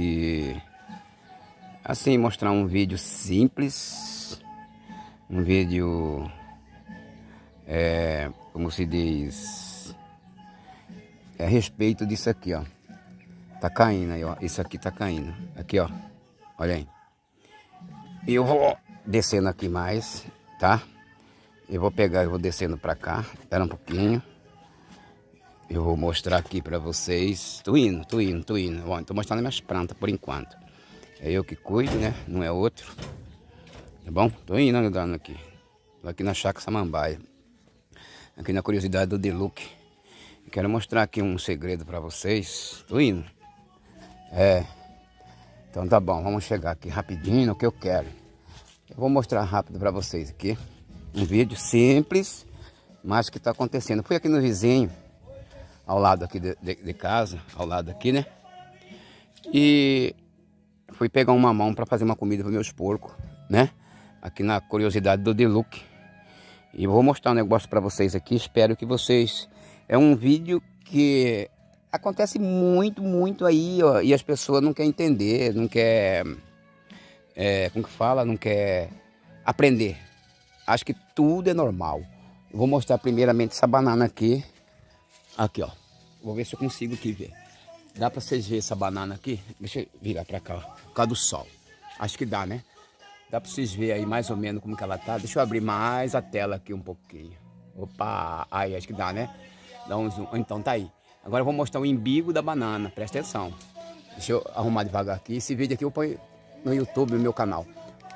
aqui assim mostrar um vídeo simples, um vídeo é, como se diz é a respeito disso aqui, ó. Tá caindo aí, ó. Isso aqui tá caindo. Aqui, ó. Olha aí. E eu vou descendo aqui mais, tá? Eu vou pegar, eu vou descendo pra cá. Espera um pouquinho. Eu vou mostrar aqui pra vocês. Tô indo, tô indo, tô indo. Bom, tô mostrando minhas plantas por enquanto. É eu que cuido, né? Não é outro. Tá bom? Tô indo andando aqui. Tô aqui na Chácara Samambaia. Aqui na curiosidade do Deluxe. Quero mostrar aqui um segredo pra vocês. Tô indo. É. Então tá bom, vamos chegar aqui rapidinho no que eu quero. Eu vou mostrar rápido pra vocês aqui. Um vídeo simples, mas que tá acontecendo. Fui aqui no vizinho ao lado aqui de, de, de casa, ao lado aqui, né? E fui pegar uma mão para fazer uma comida para meus porcos, né? Aqui na curiosidade do Deluxe. E vou mostrar um negócio para vocês aqui. Espero que vocês... É um vídeo que acontece muito, muito aí, ó. E as pessoas não querem entender, não quer... É, como que fala? Não quer aprender. Acho que tudo é normal. vou mostrar primeiramente essa banana aqui. Aqui, ó. Vou ver se eu consigo aqui ver. Dá pra vocês verem essa banana aqui? Deixa eu virar pra cá, ó. Por causa do sol. Acho que dá, né? Dá pra vocês verem aí mais ou menos como que ela tá. Deixa eu abrir mais a tela aqui um pouquinho. Opa! Aí, acho que dá, né? Dá um zoom. Então tá aí. Agora eu vou mostrar o embigo da banana. Presta atenção. Deixa eu arrumar devagar aqui. Esse vídeo aqui eu ponho no YouTube, no meu canal.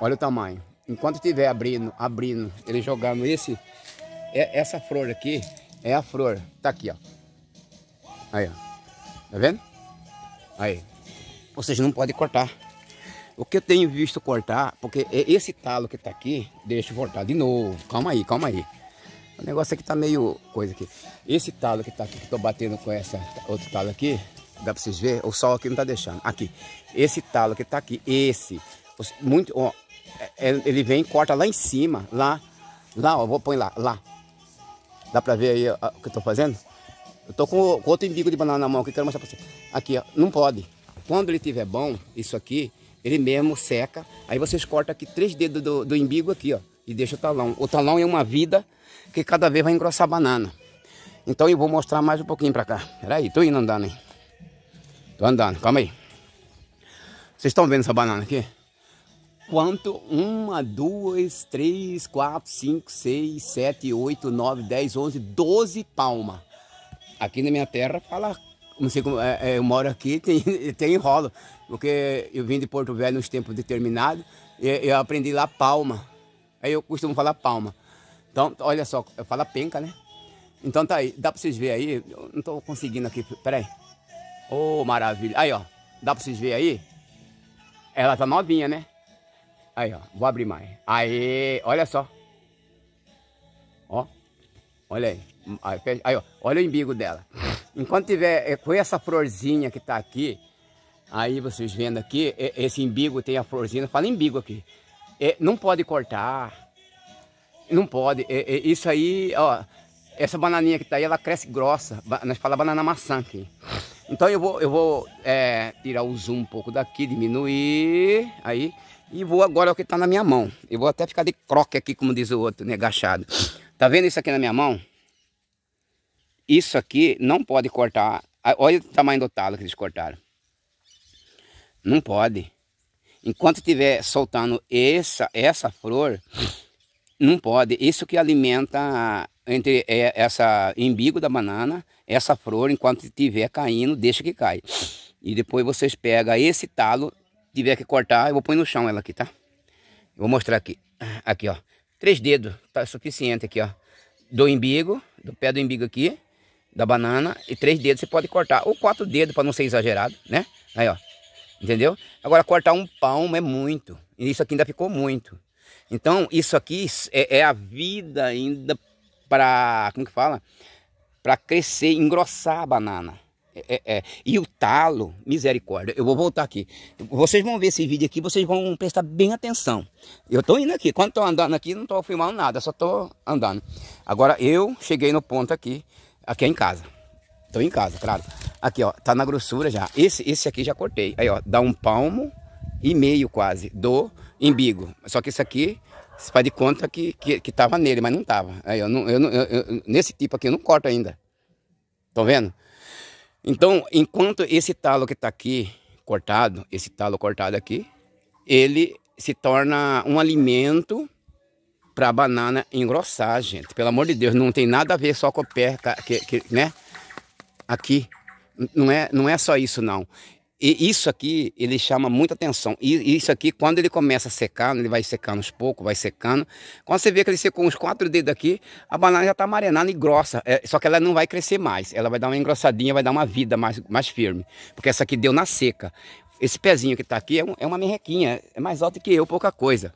Olha o tamanho. Enquanto estiver abrindo, abrindo, ele jogando esse... Essa flor aqui é a flor. Tá aqui, ó. Aí, ó. Tá vendo? Aí. Seja, não pode cortar. O que eu tenho visto cortar, porque esse talo que tá aqui, deixa eu voltar de novo. Calma aí, calma aí. O negócio aqui tá meio coisa aqui. Esse talo que tá aqui, que tô batendo com essa outro talo aqui, dá pra vocês verem? O sol aqui não tá deixando. Aqui. Esse talo que tá aqui, esse. Muito, ó. É, é, ele vem corta lá em cima, lá. Lá, ó. Vou pôr lá, lá. Dá pra ver aí o que eu tô fazendo? Eu tô com, com outro embigo de banana na mão eu quero mostrar pra você. Aqui, ó, não pode. Quando ele tiver bom, isso aqui, ele mesmo seca. Aí vocês cortam aqui três dedos do, do embigo aqui, ó. E deixa o talão. O talão é uma vida que cada vez vai engrossar a banana. Então eu vou mostrar mais um pouquinho pra cá. Peraí, tô indo andando, hein. Tô andando, calma aí. Vocês estão vendo essa banana aqui? Quanto? Uma, duas, três, quatro, cinco, seis, sete, oito, nove, dez, onze, doze palmas. Aqui na minha terra fala, não sei como, é, é, eu moro aqui, tem, tem enrolo, porque eu vim de Porto Velho nos tempos determinados, e eu aprendi lá palma. Aí eu costumo falar palma. Então, olha só, eu falo penca, né? Então tá aí, dá pra vocês verem aí, eu não tô conseguindo aqui, peraí. Ô, oh, maravilha. Aí, ó, dá pra vocês verem aí? Ela tá novinha, né? Aí, ó, vou abrir mais. Aí, olha só. Ó, olha aí. Aí, ó, olha o embigo dela. Enquanto tiver é, com essa florzinha que tá aqui, aí vocês vendo aqui, esse embigo tem a florzinha, fala embigo aqui. É, não pode cortar, não pode. É, isso aí, ó, essa bananinha que tá aí, ela cresce grossa. Nós falamos banana maçã aqui. Então eu vou, eu vou é, tirar o zoom um pouco daqui, diminuir, aí, e vou agora o que tá na minha mão. Eu vou até ficar de croque aqui, como diz o outro, né, agachado. Tá vendo isso aqui na minha mão? Isso aqui não pode cortar. Ah, olha o tamanho do talo que eles cortaram. Não pode. Enquanto estiver soltando essa, essa flor, não pode. Isso que alimenta entre é, essa embigo da banana, essa flor, enquanto estiver caindo, deixa que cai. E depois vocês pegam esse talo, tiver que cortar, eu vou pôr no chão ela aqui, tá? Eu vou mostrar aqui. Aqui, ó. Três dedos, tá suficiente aqui, ó. Do embigo, do pé do embigo aqui da banana e três dedos você pode cortar. Ou quatro dedos para não ser exagerado, né? Aí, ó. Entendeu? Agora, cortar um palmo é muito. E isso aqui ainda ficou muito. Então, isso aqui é, é a vida ainda para, como que fala? Para crescer, engrossar a banana. É, é, é, E o talo, misericórdia, eu vou voltar aqui. Vocês vão ver esse vídeo aqui, vocês vão prestar bem atenção. Eu tô indo aqui, quando tô andando aqui, não tô filmando nada, só tô andando. Agora, eu cheguei no ponto aqui, aqui é em casa. Estão em casa, claro. Aqui, ó, tá na grossura já. Esse, esse aqui já cortei. Aí, ó, dá um palmo e meio quase do embigo. Só que esse aqui, você faz de conta que, que, que tava nele, mas não tava. Aí, eu não, eu, eu, eu, nesse tipo aqui eu não corto ainda. Estão vendo? Então, enquanto esse talo que tá aqui cortado, esse talo cortado aqui, ele se torna um alimento para a banana engrossar, gente. Pelo amor de Deus, não tem nada a ver só com o pé, que, que, né? Aqui. Não é, não é só isso, não. E isso aqui, ele chama muita atenção. E isso aqui, quando ele começa a secar, ele vai secando uns poucos, vai secando. Quando você vê que ele secou uns quatro dedos aqui, a banana já está amarenando e grossa. É, só que ela não vai crescer mais. Ela vai dar uma engrossadinha, vai dar uma vida mais, mais firme. Porque essa aqui deu na seca. Esse pezinho que está aqui é, um, é uma merrequinha. É mais alto que eu, pouca coisa.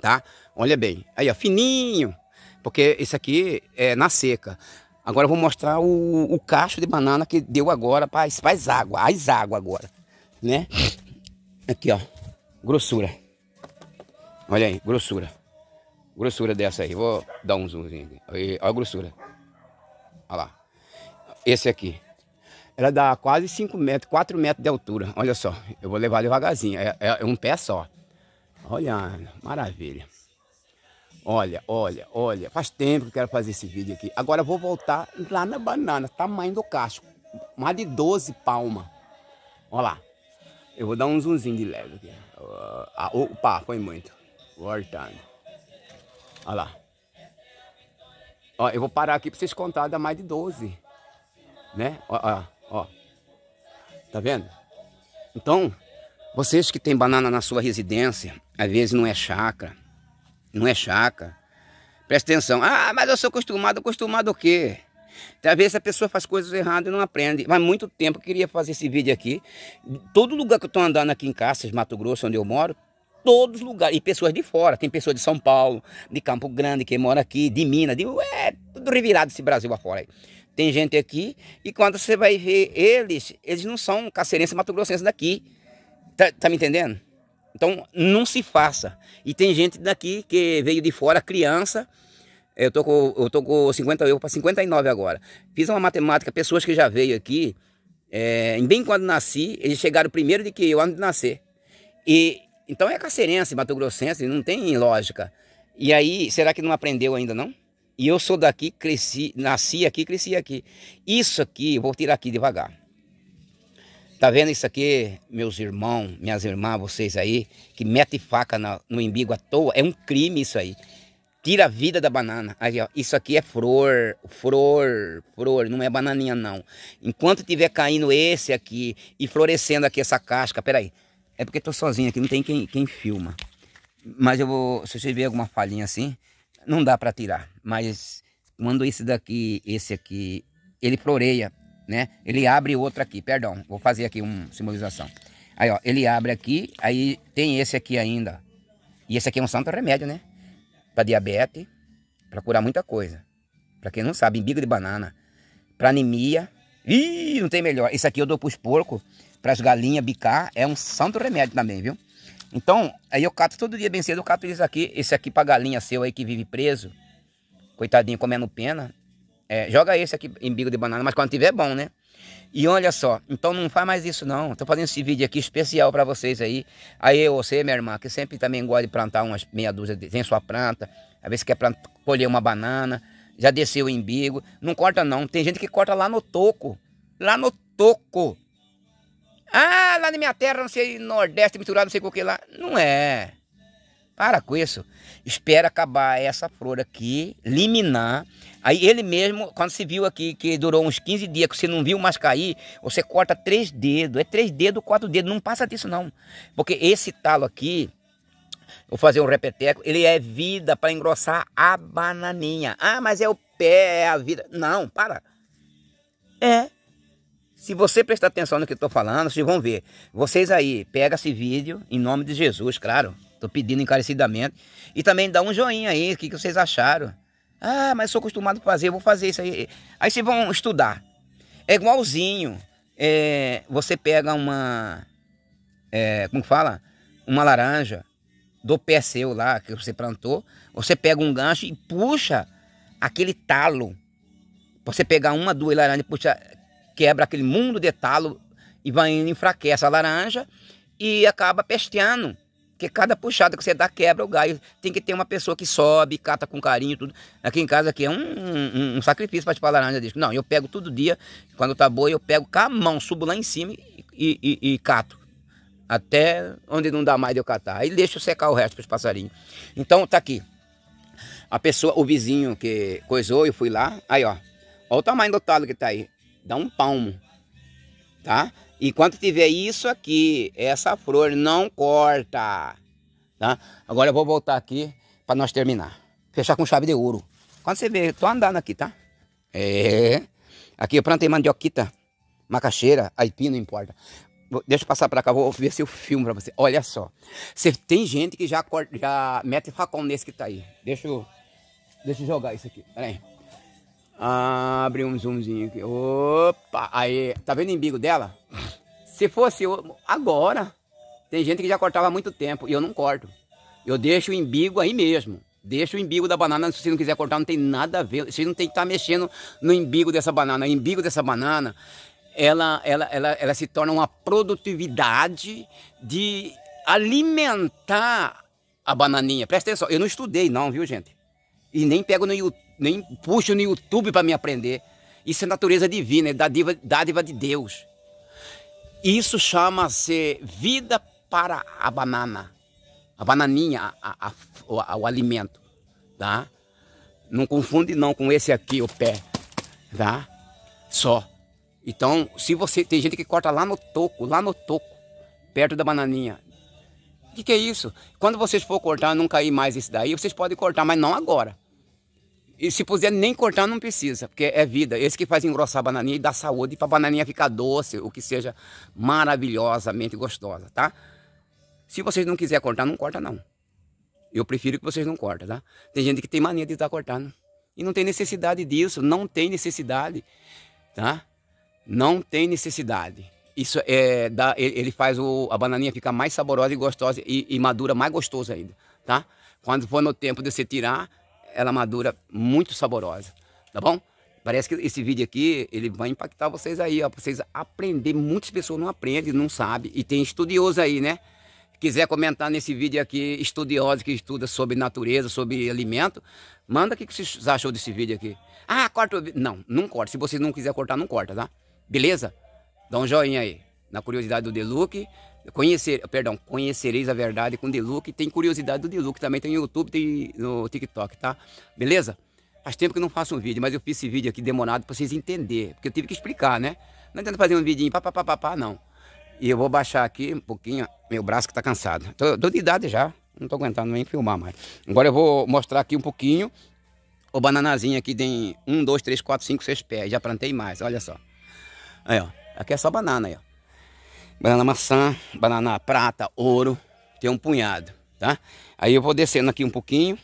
Tá? Olha bem. Aí, ó, fininho. Porque esse aqui é na seca. Agora eu vou mostrar o, o cacho de banana que deu agora para as água, as águas agora, né? Aqui, ó, grossura. Olha aí, grossura. Grossura dessa aí. Vou dar um zoomzinho aqui. Olha a grossura. Olha lá. Esse aqui. Ela dá quase 5 metros, 4 metros de altura. Olha só. Eu vou levar devagarzinho. É, é um pé só. Olha, maravilha. Olha, olha, olha, faz tempo que eu quero fazer esse vídeo aqui. Agora eu vou voltar lá na banana, tamanho do cacho. Mais de 12 palmas. Olha lá. Eu vou dar um zoomzinho de leve aqui. Ah, opa, foi muito. Voltando. Olha lá. Ó, eu vou parar aqui para vocês contarem, dá mais de 12. Né? Ó, ó, ó. Tá vendo? Então, vocês que têm banana na sua residência, às vezes não é chácara, não é chácara. Presta atenção. Ah, mas eu sou acostumado. Acostumado o quê? Às vezes a pessoa faz coisas erradas e não aprende. Faz muito tempo que eu queria fazer esse vídeo aqui. Todo lugar que eu estou andando aqui em Caças, Mato Grosso, onde eu moro, todos os lugares. E pessoas de fora. Tem pessoas de São Paulo, de Campo Grande, que mora aqui, de Minas, de é, tudo revirado esse Brasil afora aí. Tem gente aqui e quando você vai ver eles, eles não são cacerenses mato-grossenses daqui. Tá, tá me entendendo? Então, não se faça. E tem gente daqui que veio de fora, criança. Eu tô com, eu tô com 50 euros para 59 agora. Fiz uma matemática, pessoas que já veio aqui, é, bem quando nasci, eles chegaram primeiro de que eu antes de nascer. E, então é cacerense, Mato Grossense, não tem lógica. E aí, será que não aprendeu ainda não? E eu sou daqui, cresci, nasci aqui, cresci aqui. Isso aqui, vou tirar aqui devagar. Tá vendo isso aqui, meus irmãos, minhas irmãs, vocês aí, que mete faca no, no à toa? É um crime isso aí. Tira a vida da banana. Aí, ó, isso aqui é flor, flor, flor, não é bananinha não. Enquanto tiver caindo esse aqui e florescendo aqui essa casca, peraí. É porque tô sozinho aqui, não tem quem, quem filma. Mas eu vou, se vocês verem alguma falhinha assim, não dá para tirar. Mas quando esse daqui, esse aqui, ele floreia, né? Ele abre outro aqui, perdão, vou fazer aqui uma simbolização. Aí, ó, ele abre aqui, aí tem esse aqui ainda. E esse aqui é um santo remédio, né? Para diabetes, para curar muita coisa. Para quem não sabe, embigo de banana, para anemia. Ih, não tem melhor. Esse aqui eu dou pros porcos, para as galinhas bicar, é um santo remédio também, viu? Então, aí eu cato todo dia bem cedo, eu cato isso aqui, esse aqui para galinha seu aí que vive preso, coitadinho comendo pena, é, joga esse aqui em bico de banana, mas quando tiver é bom, né? E olha só, então não faz mais isso não. Tô fazendo esse vídeo aqui especial para vocês aí. Aí você, minha irmã, que sempre também gosta de plantar umas meia dúzia, de, tem sua planta. Às vezes quer plantar, colher uma banana, já desceu o embigo. Não corta não, tem gente que corta lá no toco. Lá no toco. Ah, lá na minha terra, não sei, nordeste misturado, não sei o que lá. Não é. Para com isso. Espera acabar essa flor aqui, liminar. Aí ele mesmo, quando se viu aqui que durou uns 15 dias, que você não viu mais cair, você corta três dedos. É três dedos, quatro dedos. Não passa disso não. Porque esse talo aqui, vou fazer um repeteco, ele é vida para engrossar a bananinha. Ah, mas é o pé, é a vida. Não, para. É. Se você prestar atenção no que eu estou falando, vocês vão ver. Vocês aí, pega esse vídeo, em nome de Jesus, claro. Estou pedindo encarecidamente. E também dá um joinha aí, o que, que vocês acharam. Ah, mas sou acostumado a fazer, vou fazer isso aí. Aí vocês vão estudar. É igualzinho. É, você pega uma... É, como fala? Uma laranja do pé seu lá, que você plantou. Você pega um gancho e puxa aquele talo. Você pegar uma, duas laranjas, puxa quebra aquele mundo de talo e vai indo, enfraquece a laranja e acaba pesteando. Porque cada puxada que você dá quebra o galho. Tem que ter uma pessoa que sobe, cata com carinho, tudo. Aqui em casa aqui é um, um, um sacrifício para tipo a laranja disso. Não, eu pego todo dia, quando tá boa, eu pego com a mão, subo lá em cima e, e, e, e cato. Até onde não dá mais de eu catar. Aí deixo secar o resto para os passarinhos. Então tá aqui. A pessoa, o vizinho que coisou, eu fui lá. Aí, ó. Olha o tamanho do talo que tá aí. Dá um palmo. Tá? E quando tiver isso aqui, essa flor não corta. Tá? Agora eu vou voltar aqui para nós terminar. Fechar com chave de ouro. Quando você vê, tô andando aqui, tá? É. Aqui eu plantei mandioquita, macaxeira, aipim, não importa. Deixa eu passar para cá, vou ver se eu filmo para você. Olha só. Você tem gente que já, corta, já mete facão nesse que tá aí. Deixa eu, deixa eu jogar isso aqui. Pera aí. Abre um zoomzinho aqui. Opa! Aí, tá vendo o embigo dela? Se fosse agora, tem gente que já cortava há muito tempo e eu não corto. Eu deixo o embigo aí mesmo. Deixa o embigo da banana, se você não quiser cortar, não tem nada a ver. Você não tem que estar tá mexendo no embigo dessa banana. O embigo dessa banana, ela, ela, ela, ela se torna uma produtividade de alimentar a bananinha. Presta atenção, eu não estudei não, viu gente? E nem pego no nem puxo no YouTube para me aprender. Isso é natureza divina, é dádiva, dádiva de Deus. Isso chama-se vida para a banana. A bananinha, a, a, o, o, alimento, tá? Não confunde não com esse aqui, o pé, tá? Só. Então, se você... Tem gente que corta lá no toco, lá no toco, perto da bananinha. O que, que é isso? Quando vocês for cortar, não cair mais esse daí, vocês podem cortar, mas não agora. E se puder nem cortar, não precisa, porque é vida. Esse que faz engrossar a bananinha e dá saúde para a bananinha ficar doce, o que seja maravilhosamente gostosa, tá? Se vocês não quiserem cortar, não corta não. Eu prefiro que vocês não cortem, tá? Tem gente que tem mania de estar cortando. E não tem necessidade disso, não tem necessidade, tá? Não tem necessidade. Isso é, dá, ele faz o, a bananinha ficar mais saborosa e gostosa e, e madura mais gostoso ainda, tá? Quando for no tempo de você tirar, ela madura muito saborosa, tá bom? Parece que esse vídeo aqui, ele vai impactar vocês aí, ó, pra vocês aprender. Muitas pessoas não aprendem, não sabem, e tem estudioso aí, né? Quiser comentar nesse vídeo aqui, estudioso que estuda sobre natureza, sobre alimento, manda o que vocês achou desse vídeo aqui. Ah, corta o vídeo. Não, não corta. Se vocês não quiser cortar, não corta, tá? Beleza? Dá um joinha aí. Na curiosidade do Deluxe. Conhecer, perdão, conhecereis a verdade com o Deluque. Tem curiosidade do Deluque também, tem no YouTube, tem no TikTok, tá? Beleza? Faz tempo que eu não faço um vídeo, mas eu fiz esse vídeo aqui demorado para vocês entenderem, porque eu tive que explicar, né? Não adianta fazer um vidinho papapá, não. E eu vou baixar aqui um pouquinho, meu braço que tá cansado. Tô, tô de idade já, não tô aguentando nem filmar mais. Agora eu vou mostrar aqui um pouquinho o bananazinho aqui tem um, dois, três, quatro, cinco, seis pés. Já plantei mais, olha só. Aí, ó. Aqui é só banana aí, ó banana maçã, banana prata, ouro, tem um punhado, tá? Aí eu vou descendo aqui um pouquinho,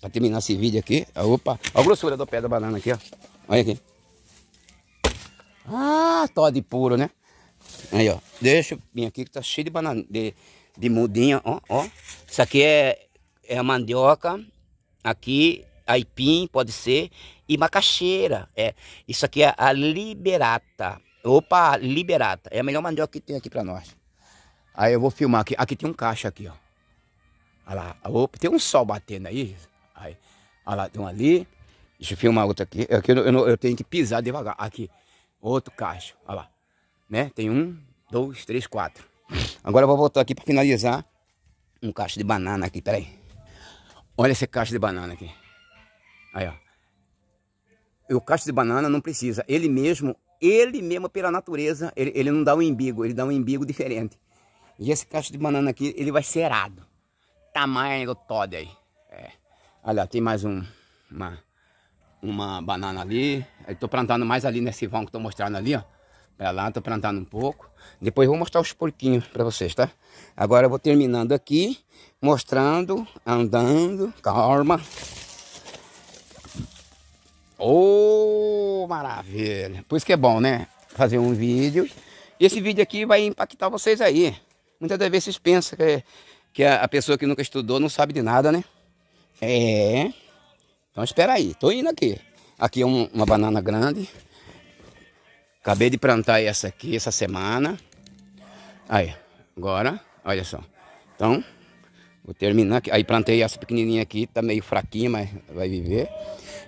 para terminar esse vídeo aqui. Opa, olha a grossura do pé da banana aqui, ó. Olha aqui. Ah, de puro, né? Aí, ó. Deixa eu vir aqui que tá cheio de banana, de, de mudinha, ó, ó. Isso aqui é, é a mandioca. Aqui, aipim, pode ser. E macaxeira. É. Isso aqui é a liberata. Opa, liberata. É a melhor mandioca que tem aqui pra nós. Aí eu vou filmar aqui. Aqui tem um caixa aqui, ó. Olha lá. Opa, tem um sol batendo aí. aí. Olha lá, tem um ali. Deixa eu filmar outro aqui. Aqui eu, eu, eu tenho que pisar devagar. Aqui. Outro caixa. Olha lá. Né? Tem um, dois, três, quatro. Agora eu vou voltar aqui para finalizar. Um caixa de banana aqui, peraí. Olha esse caixa de banana aqui. Aí, ó. E o caixa de banana não precisa. Ele mesmo ele mesmo, pela natureza, ele, ele não dá um embigo, ele dá um embigo diferente. E esse cacho de banana aqui, ele vai cerado. Tamanho do todo aí. É. Olha, tem mais um, uma, uma banana ali. Tô plantando mais ali nesse vão que tô mostrando ali, ó. Pra lá, tô plantando um pouco. Depois vou mostrar os porquinhos pra vocês, tá? Agora eu vou terminando aqui, mostrando, andando, calma. Oh, maravilha. Por isso que é bom, né? Fazer um vídeo. Esse vídeo aqui vai impactar vocês aí. Muitas das vezes vocês pensam que, que a pessoa que nunca estudou não sabe de nada, né? É. Então espera aí. Tô indo aqui. Aqui é um, uma banana grande. Acabei de plantar essa aqui essa semana. Aí, agora, olha só. Então, vou terminar aqui. Aí plantei essa pequenininha aqui, tá meio fraquinha, mas vai viver.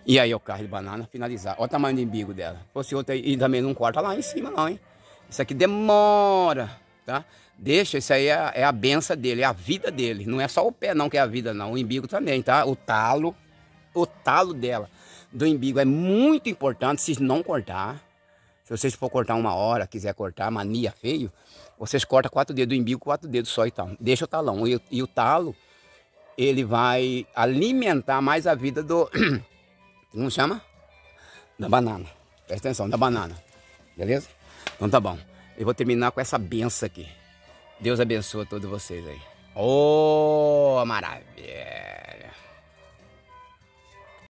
E aí o carro de banana finalizar. Olha o tamanho do embigo dela. Fosse outra e também não corta lá em cima não, hein? Isso aqui demora, tá? Deixa, isso aí é, é a benção dele, é a vida dele. Não é só o pé não que é a vida não, o embigo também, tá? O talo, o talo dela do embigo é muito importante se não cortar. Se vocês for cortar uma hora, quiser cortar, mania feio, vocês cortam quatro dedos do embigo, quatro dedos só e tal. Deixa o talão. E, e o talo, ele vai alimentar mais a vida do... Como chama? Da banana. Presta atenção, da banana. Beleza? Então tá bom. Eu vou terminar com essa benção aqui. Deus abençoe todos vocês aí. Oh, maravilha!